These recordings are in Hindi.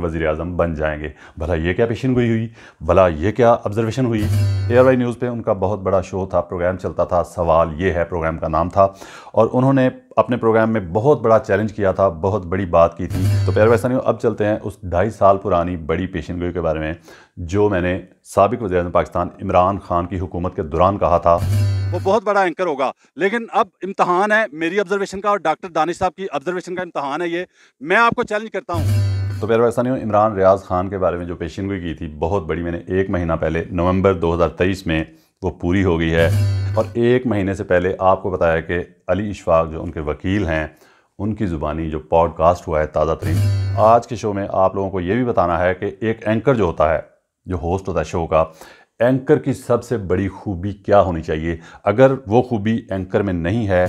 वज़ीर अजम बन जाएँगे। भला ये क्या पेशन गोई हुई? भला ये क्या ऑब्जर्वेशन हुई? एयर वाई न्यूज़ पे उनका बहुत बड़ा शो था प्रोग्राम चलता था। सवाल ये है प्रोग्राम का नाम था। और उन्होंने अपने प्रोग्राम में बहुत बड़ा चैलेंज किया था, बहुत बड़ी बात की थी। तो वैसा नहीं अब चलते हैं उस ढाई साल पुरानी बड़ी पेशन गोई के बारे में, जो मैंने सबक वजी पाकिस्तान इमरान खान की हुकूमत के दौरान कहा था। वो बहुत बड़ा एंकर होगा। लेकिन अब इम्तहान है मेरी ऑब्जर्वेशन का और डॉक्टर दानिश साहब की ऑब्जर्वेशन का इम्तहान है ये। मैं आपको चैलेंज करता हूँ। तो प्यार पाकिस्तानियों, इमरान रियाज खान के बारे में जो पेशन गोई की थी, बहुत बड़ी मैंने एक महीना पहले, नवंबर 2023 में, वो पूरी हो गई है। और एक महीने से पहले आपको बताया कि अली इशफाक जो उनके वकील हैं, उनकी ज़ुबानी जो पॉडकास्ट हुआ है, ताज़ा तरीन। आज के शो में आप लोगों को ये भी बताना है कि एक एंकर जो होता है, जो होस्ट होता है शो का एंकर की सबसे बड़ी खूबी क्या होनी चाहिए? अगर वो खूबी एंकर में नहीं है,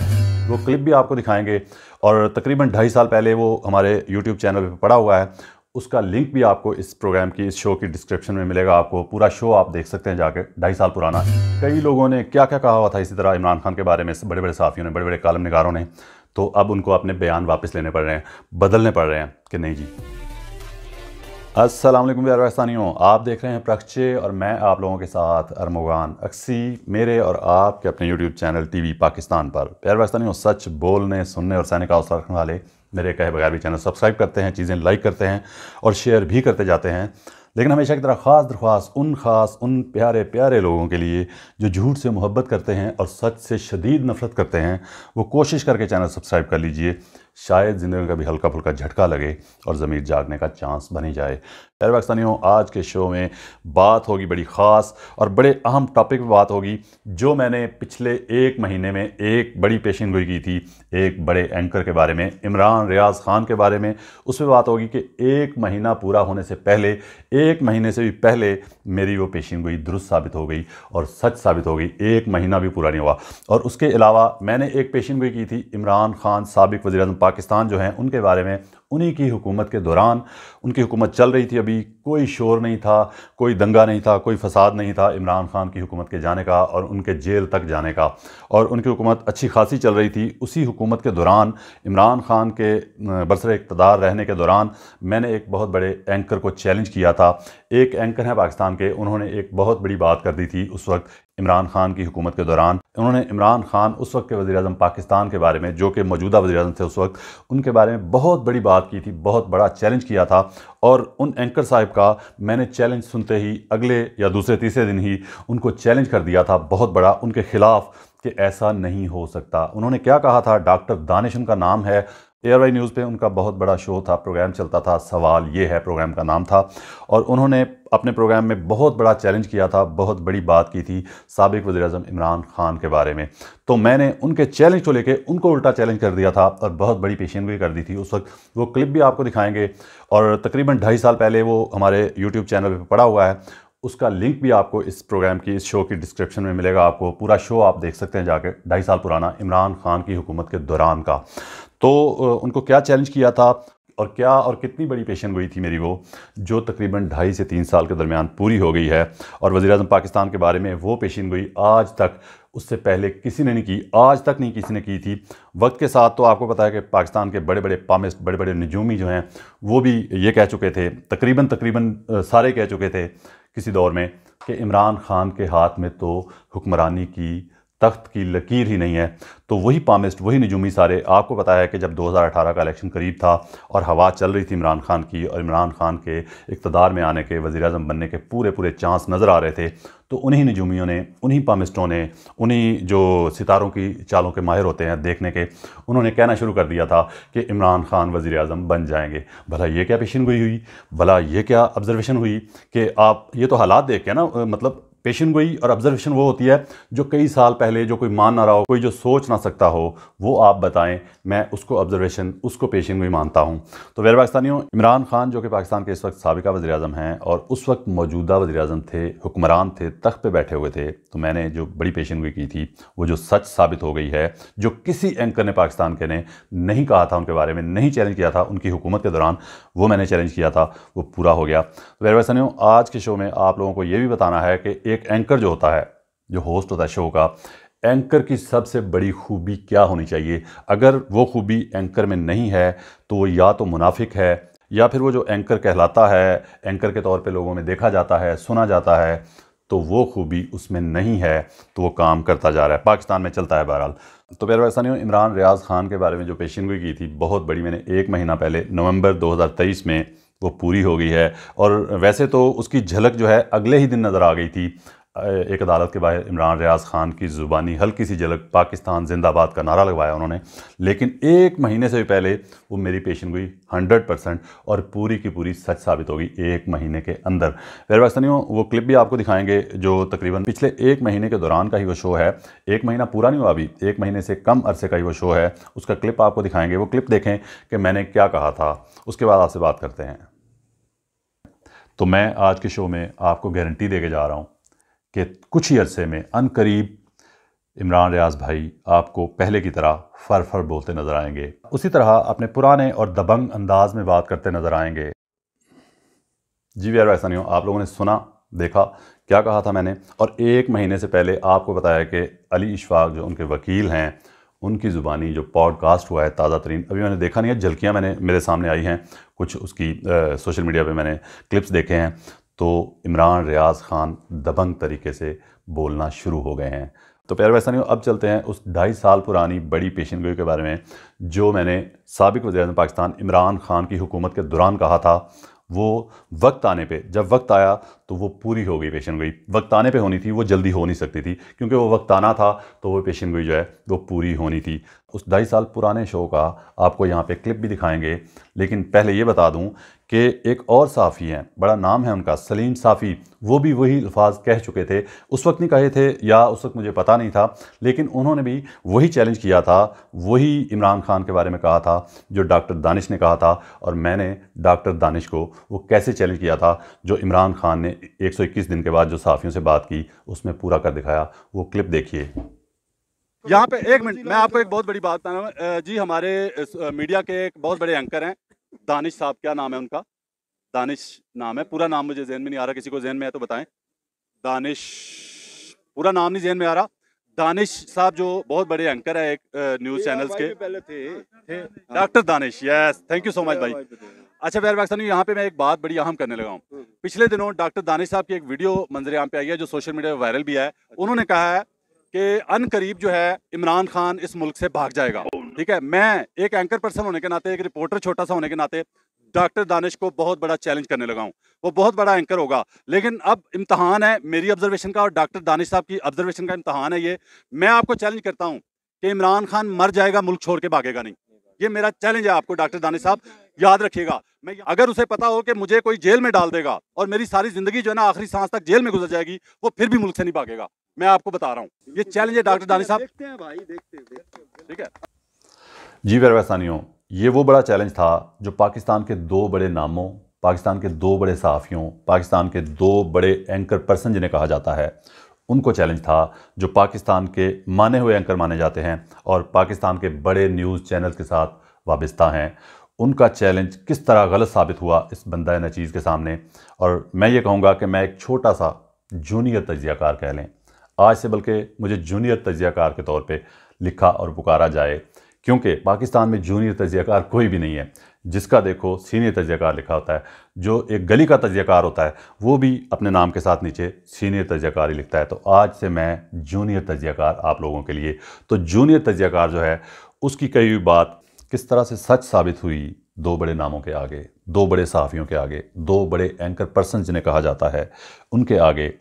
वो क्लिप भी आपको दिखाएँगे। और तकरीबन ढाई साल पहले वो हमारे यूट्यूब चैनल पे पड़ा हुआ है, उसका लिंक भी आपको इस प्रोग्राम की, इस शो की डिस्क्रिप्शन में मिलेगा। आपको पूरा शो आप देख सकते हैं जाके, ढाई साल पुराना। कई लोगों ने क्या क्या कहा हुआ था इसी तरह इमरान खान के बारे में बड़े बड़े साफ़ियों ने बड़े बड़े कालम निगारों ने। तो अब उनको अपने बयान वापस लेने पड़ रहे हैं, बदलने पड़ रहे हैं कि नहीं जी। असलम प्यार पाकिस्तानियों, आप देख रहे हैं प्रक्षे और मैं आप लोगों के साथ अरमोगान अक्सी, मेरे और आपके अपने यूट्यूब चैनल टीवी पाकिस्तान पर। प्यार पाकिस्तानियों, सच बोलने, सुनने और सहने का रखने वाले मेरे कहे बगैर भी चैनल सब्सक्राइब करते हैं, चीज़ें लाइक करते हैं और शेयर भी करते जाते हैं। लेकिन हमेशा की तरह ख़ास दरख्वास्त उन ख़ास, उन प्यारे प्यारे लोगों के लिए जो झूठ से मोहब्बत करते हैं और सच से शदीद नफ़रत करते हैं, वो कोशिश करके चैनल सब्सक्राइब कर लीजिए। शायद ज़िंदगी का भी हल्का फुल्का झटका लगे और ज़मीर जागने का चांस बनी जाए। प्यारे पाकिस्तानियों, आज के शो में बात होगी बड़ी ख़ास और बड़े अहम टॉपिक पर बात होगी, जो मैंने पिछले एक महीने में एक बड़ी पेशन गोई की थी, एक बड़े एंकर के बारे में, इमरान रियाज ख़ान के बारे में। उस पर बात होगी कि एक महीना पूरा होने से पहले, एक महीने से भी पहले मेरी वो पेशन गोई दुरुस्त साबित हो गई और सच साबित हो गई। एक महीना भी पूरा नहीं हुआ। और उसके अलावा मैंने एक पेशन गोई की थी, इमरान खान सबक वजी पाकिस्तान जो हैं, उनके बारे में उन्हीं की हुकूमत के दौरान, उनकी हुकूमत चल रही थी अभी, कोई शोर नहीं था, कोई दंगा नहीं था, कोई फसाद नहीं था इमरान खान की हुकूमत के जाने का और उनके जेल तक जाने का। और उनकी हुकूमत अच्छी खासी चल रही थी। उसी हुकूमत के दौरान, इमरान खान के बरसर इकतदार रहने के दौरान मैंने एक बहुत बड़े एंकर को चैलेंज किया था। एक एंकर हैं पाकिस्तान के, उन्होंने एक बहुत बड़ी बात कर दी थी उस वक्त इमरान खान की हुकूमत के दौरान। उन्होंने इमरान खान उस वक्त के वजी अजम पाकिस्तान के बारे में, जो कि मौजूदा वजी अजम थे उस वक्त, उनके बारे में बहुत बड़ी बात की थी, बहुत बड़ा चैलेंज किया था और उन एंकर साहब का मैंने चैलेंज सुनते ही अगले या दूसरे, तीसरे दिन ही उनको चैलेंज कर दिया था, बहुत बड़ा, उनके खिलाफ कि ऐसा नहीं हो सकता। उन्होंने क्या कहा था? डॉक्टर दानिश उनका नाम है एयर वाई न्यूज़ पे उनका बहुत बड़ा शो था, प्रोग्राम चलता था। सवाल ये है, प्रोग्राम का नाम था। और उन्होंने अपने प्रोग्राम में बहुत बड़ा चैलेंज किया था, बहुत बड़ी बात की थी सबक वजी अजम इमरान खान के बारे में। तो मैंने उनके चैलेंज को लेकर उनको उल्टा चैलेंज कर दिया था और बहुत बड़ी पेशन भी कर दी थी। उस वक्त वो क्लिप भी आपको दिखाएँगे और तकरीबन ढाई साल पहले वो हमारे यूट्यूब चैनल पर पड़ा हुआ है। उसका लिंक भी आपको इस प्रोग्राम की, इस शो की डिस्क्रिप्शन में मिलेगा। आपको पूरा शो आप देख सकते हैं जाके, ढाई साल पुराना, इमरान खान की हुकूमत के दौरान का। तो उनको क्या चैलेंज किया था और क्या और कितनी बड़ी पेशन गोई थी मेरी वो, जो तकरीबन ढाई से तीन साल के दरमियान पूरी हो गई है और वजी अजम पाकिस्तान के बारे में वो पेशन गोई आज तक उससे पहले किसी ने नहीं की, आज तक नहीं किसी ने की थी। वक्त के साथ तो आपको पता है कि पाकिस्तान के बड़े बड़े पामिस्ट बड़े बड़े नजूमी जो हैं, वो भी ये कह चुके थे तकरीबन तकरीबन सारे कह चुके थे किसी दौर में कि इमरान खान के हाथ में तो हुक्मरानी की तख्त की लकीर ही नहीं है। तो वही पामिस्ट वही निजूमी सारे, आपको पता है कि जब 2018 का इलेक्शन करीब था और हवा चल रही थी इमरान खान की और इमरान खान के इकतदार में आने के वज़ी अजम बनने के पूरे पूरे चांस नज़र आ रहे थे तो उन्हीं निजूमियों ने, उन्हीं पामिस्टों ने, उन्हीं जो सितारों की चालों के माहिर होते हैं देखने के, उन्होंने कहना शुरू कर दिया था कि इमरान खान वज़ी अजम बन जाएँगे। भला ये क्या पेशन गोई हुई? भला ये क्या ऑब्जर्वेशन हुई कि आप, ये तो हालात देख के ना मतलब पेशन गोई और ऑब्जर्वेशन वो होती है, जो कई साल पहले जो कोई मान ना रहा हो, कोई जो सोच ना सकता हो, वो आप बताएँ, मैं उसको ऑब्जर्वेशन उसको पेशन गोई मानता हूँ। तो वेर पाकिस्तानियों, इमरान खान, जो कि पाकिस्तान के इस वक्त सबका वजी अजम हैं, और उस वक्त मौजूदा वजी अजम थे, हुक्मरान थे, तख्त पर बैठे हुए थे तो मैंने जो बड़ी पेशन गोई की थी, वो जो सच साबित हो गई है, जो किसी एंकर ने पाकिस्तान के ने नहीं कहा था उनके बारे में, नहीं चैलेंज किया था, उनकी हुकूमत के दौरान वो मैंने चैलेंज किया था, वो पूरा हो गया। तो वेर पाकिस्तानियों, आज के शो में आप लोगों को ये भी बताना है कि एक एंकर जो होता है, जो होस्ट होता है शो का एंकर की सबसे बड़ी खूबी क्या होनी चाहिए? अगर वो खूबी एंकर में नहीं है तो वो या तो मुनाफिक है, या फिर वो जो एंकर कहलाता है एंकर के तौर पे लोगों में देखा जाता है, सुना जाता है तो वो खूबी उसमें नहीं है तो वो काम करता जा रहा है। पाकिस्तान में चलता है बहरहाल। तो वैसा नहीं इमरान रियाज खान के बारे में जो पेशेंगोई की थी, बहुत बड़ी, मैंने एक महीना पहले नवंबर 2023 में वो पूरी हो गई है। और वैसे तो उसकी झलक जो है अगले ही दिन नज़र आ गई थी। एक अदालत के बाहर इमरान रियाज खान की ज़ुबानी हल्की सी झलक पाकिस्तान जिंदाबाद का नारा लगवाया उन्होंने। लेकिन एक महीने से भी पहले वो मेरी पेशन हुई हंड्रेड परसेंट और पूरी की पूरी सच साबित होगी एक महीने के अंदर। मेरे पाकिस्तानियों वो क्लिप भी आपको दिखाएँगे जो तकरीबन पिछले एक महीने के दौरान का ही वो शो है। एक महीना पूरा नहीं हुआ अभी, एक महीने से कम अरसे का ही वो शो है। उसका क्लिप आपको दिखाएँगे। वो क्लिप देखें कि मैंने क्या कहा था। उसके बाद आपसे बात करते हैं। तो मैं आज के शो में आपको गारंटी दे के जा रहा हूँ कि कुछ ही अरसे में अन करीब इमरान रियाज भाई आपको पहले की तरह फर फर बोलते नज़र आएँगे। उसी तरह अपने पुराने और दबंग अंदाज में बात करते नज़र आएँगे। जी वी आर ऐसा नहीं हो आप लोगों ने सुना देखा क्या कहा था मैंने? और एक महीने से पहले आपको बताया कि अली इशफाक जो उनके वकील हैं उनकी ज़ुबानी जो पॉडकास्ट हुआ है ताज़ा तरीन अभी मैंने देखा नहीं है झलकियाँ मैंने मेरे सामने आई हैं कुछ उसकी आ, सोशल मीडिया पे मैंने क्लिप्स देखे हैं। तो इमरान रियाज ख़ान दबंग तरीके से बोलना शुरू हो गए हैं। तो प्यार वैसा नहीं अब चलते हैं उस ढाई साल पुरानी बड़ी पेशन गोई के बारे में, जो मैंने सबक वजी पाकिस्तान इमरान खान की हुकूमत के दौरान कहा था। वो वक्त आने पे, जब वक्त आया तो वो पूरी हो गई पेशन गोई वक्त आने पे होनी थी, वो जल्दी हो नहीं सकती थी, क्योंकि वो वक्त आना था तो वो पेशन गोई जो है वो पूरी होनी थी। उस ढाई साल पुराने शो का आपको यहाँ पे क्लिप भी दिखाएँगे, लेकिन पहले ये बता दूँ कि एक और साफ़ी हैं। बड़ा नाम है उनका, सलीम साफ़ी। वो भी वही अल्फाज कह चुके थे। उस वक्त नहीं कहे थे या उस वक्त मुझे पता नहीं था, लेकिन उन्होंने भी वही चैलेंज किया था, वही इमरान खान के बारे में कहा था, जो डॉक्टर दानिश ने कहा था, और मैंने डॉक्टर दानिश को वो कैसे चैलेंज किया था, जो इमरान खान ने 121 दिन के बाद जो साफ़ियों से बात की, उसमें पूरा कर दिखाया। वो क्लिप देखिए। यहाँ पे एक मिनट, मैं आपको एक बहुत बड़ी बात बता जी, हमारे मीडिया के एक बहुत बड़े एंकर हैं। दानिश साहब क्या नाम है उनका? दानिश नाम है। पूरा नाम मुझे जहन में नहीं आ रहा किसी को जहन में है तो बताएँ। दानिश पूरा नाम नहीं जहन में आ रहा। दानिश साहब जो बहुत बड़े एंकर है एक न्यूज़ चैनल्स के। पहले थे। Doctor Danish yes thank you so much भाई। अच्छा बैर पाकिस्तानी यहाँ पे मैं एक बात बड़ी अहम करने लगा हूँ। हम्म। पिछले दिनों डॉक्टर दानिश साहब की एक वीडियो मंजर यहाँ पे आई है जो सोशल मीडिया पर वायरल भी है। अच्छा। उन्होंने कहा है कि अन करीब जो है इमरान खान इस मुल्क से भाग जाएगा। ठीक है मैं एक एंकर पर्सन होने के नाते एक रिपोर्टर छोटा सा होने के नाते डॉक्टर दानिश को बहुत बड़ा चैलेंज करने लगा हूँ। वो बहुत बड़ा एंकर होगा। लेकिन अब इम्तहान है मेरी ऑब्जर्वेशन का और डॉक्टर दानिश साहब की ऑब्जर्वेशन का इम्तहान है ये। मैं आपको चैलेंज करता हूँ कि इमरान खान मर जाएगा मुल्क छोड़ के भागेगा नहीं। ये मेरा चैलेंज है आपको डॉक्टर दानिश साहब। याद रखिएगा मैं अगर उसे पता हो कि मुझे कोई जेल में डाल देगा और मेरी सारी ज़िंदगी जो है ना आखिरी सांस तक जेल में गुजर जाएगी वो फिर भी मुल्क से नहीं भागेगा। मैं आपको बता रहा हूँ। ये चैलेंज है डॉक्टर दानिश साहब। देखते हैं भाई देखते ठीक है। जी वैरवैसानियों ये वो बड़ा चैलेंज था जो पाकिस्तान के दो बड़े नामों, पाकिस्तान के दो बड़े सहाफ़ियों पाकिस्तान के दो बड़े एंकर पर्सन जिन्हें कहा जाता है, उनको चैलेंज था जो पाकिस्तान के माने हुए एंकर माने जाते हैं और पाकिस्तान के बड़े न्यूज़ चैनल के साथ वाबस्ता हैं। उनका चैलेंज किस तरह गलत साबित हुआ इस बंदा नचीज़ के सामने? और मैं ये कहूँगा कि मैं एक छोटा सा जूनियर तजियाकार कह लें। आज से बल्कि मुझे जूनियर तजियाकार के तौर पे लिखा और पुकारा जाए। क्योंकि पाकिस्तान में जूनियर तजियाकार कोई भी नहीं है, जिसका देखो सीनियर तजियाकार लिखा होता है, जो एक गली का तजियाकार होता है, वो भी अपने नाम के साथ नीचे सीनियर तजियाकार ही लिखता है। तो आज से मैं जूनियर तजियाकार आप लोगों के लिए तो जूनियर तजियाकार जो है, उसकी कही हुई बात किस तरह से सच साबित हुई दो बड़े नामों के आगे, दो बड़े सहाफ़ियों के आगे, दो बड़े एंकर पर्सन जिन्हें कहा जाता है, उनके आगे।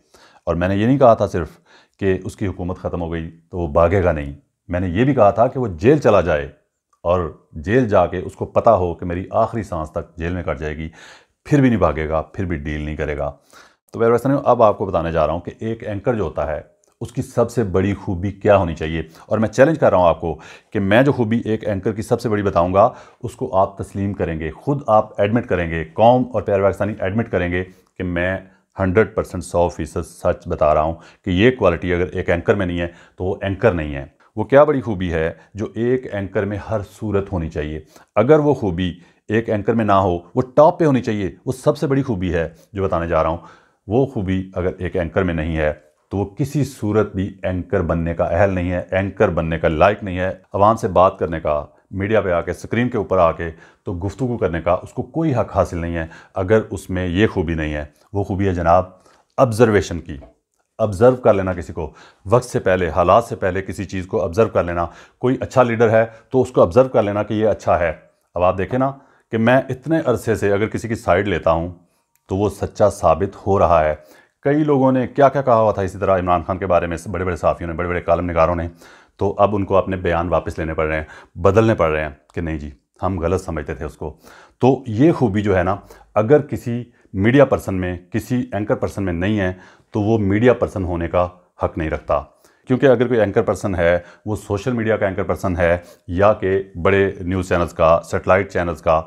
और मैंने ये नहीं कहा था सिर्फ़ कि उसकी हुकूमत ख़त्म हो गई तो वो भागेगा नहीं। मैंने ये भी कहा था कि वो जेल चला जाए और जेल जाके उसको पता हो कि मेरी आखिरी सांस तक जेल में कट जाएगी, फिर भी नहीं भागेगा फिर भी डील नहीं करेगा। तो वैसे वैसा अब आपको बताने जा रहा हूँ कि एक एंकर जो होता है, उसकी सबसे बड़ी खूबी क्या होनी चाहिए? और मैं चैलेंज कर रहा हूँ आपको कि मैं जो खूबी एक एंकर की सबसे बड़ी बताऊँगा, उसको आप तस्लीम करेंगे, ख़ुद आप एडमिट करेंगे, कौम और प्यार पाकिस्तानी एडमिट करेंगे कि मैं हंड्रेड परसेंट सौ फ़ीसद सच बता रहा हूँ कि ये क्वालिटी अगर एक एंकर में नहीं है तो वो एंकर नहीं है। वो क्या बड़ी खूबी है जो एक एंकर में हर सूरत होनी चाहिए। अगर वो खूबी एक एंकर में ना हो, वो टॉप पे होनी चाहिए, वो सबसे बड़ी खूबी है जो बताने जा रहा हूँ। वो खूबी अगर एक एंकर में नहीं है तो वो किसी सूरत भी एंकर बनने का अहल नहीं है एंकर बनने का लायक नहीं है। आवाम से बात करने का मीडिया पे आके स्क्रीन के ऊपर आके तो गुफ्तु करने का उसको कोई हक हासिल नहीं है। अगर उसमें ये खूबी नहीं है, वो खूबी है जनाब ऑब्जर्वेशन की। ऑब्ज़र्व कर लेना किसी को। वक्त से पहले, हालात से पहले किसी चीज़ को ऑब्ज़र्व कर लेना। कोई अच्छा लीडर है तो उसको ऑब्ज़र्व कर लेना कि ये अच्छा है। अब आप देखें ना कि मैं इतने अरसे से अगर किसी की साइड लेता हूँ तो वो सच्चा साबित हो रहा है। कई लोगों ने क्या क्या कहा हुआ था इसी तरह इमरान खान के बारे में बड़े बड़े साफ़ियों ने बड़े बड़े कालम निगारों ने। तो अब उनको अपने बयान वापस लेने पड़ रहे हैं, बदलने पड़ रहे हैं कि नहीं जी, हम गलत समझते थे उसको। तो ये खूबी जो है ना, अगर किसी मीडिया पर्सन में, किसी एंकर पर्सन में नहीं है तो वो मीडिया पर्सन होने का हक नहीं रखता। क्योंकि अगर कोई एंकर पर्सन है, वो सोशल मीडिया का एंकर पर्सन है, या कि बड़े न्यूज़ चैनल्स का सेटेलाइट चैनल्स का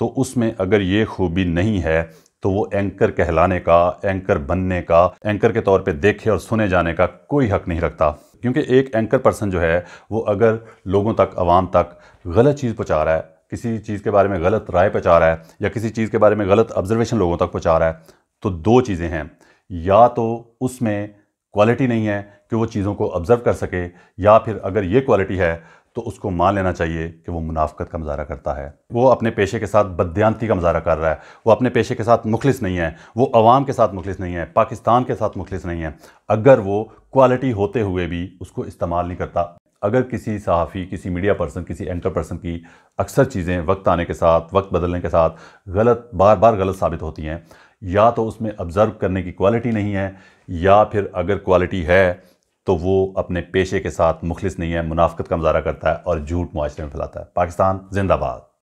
तो उसमें अगर ये खूबी नहीं है तो वो एंकर कहलाने का एंकर बनने का एंकर के तौर पे देखे और सुने जाने का कोई हक नहीं रखता। क्योंकि एक एंकर पर्सन जो है, वो अगर लोगों तक, आवाम तक गलत चीज़ पहुँचा रहा है, किसी चीज़ के बारे में गलत राय पहुँचा रहा है, या किसी चीज़ के बारे में गलत ऑब्जर्वेशन लोगों तक पहुँचा रहा है तो दो चीज़ें हैं। या तो उसमें क्वालिटी नहीं है कि वो चीज़ों को ऑब्ज़र्व कर सके, या फिर अगर ये क्वालिटी है तो उसको मान लेना चाहिए कि वो मुनाफ़त का मुजाहरा करता है। वो अपने पेशे के साथ बदयांती का मुजाहरा कर रहा है। वो अपने पेशे के साथ मुखलिस नहीं है। वो अवाम के साथ मुखलिस नहीं है। पाकिस्तान के साथ मुखलिस नहीं है। अगर वो क्वालिटी होते हुए भी उसको इस्तेमाल नहीं करता, अगर किसी सहाफ़ी, किसी मीडिया पर्सन किसी एंकर पर्सन की अक्सर चीज़ें वक्त आने के साथ, वक्त बदलने के साथ गलत बार बार गलत साबित होती हैं या तो उसमें ऑब्ज़र्व करने की क्वालिटी नहीं है, या फिर अगर क्वालिटी है तो वो अपने पेशे के साथ मुखलिस नहीं है मुनाफ्त का मुजारा करता है और झूठ मुआरे में फैलाता है। पाकिस्तान जिंदाबाद।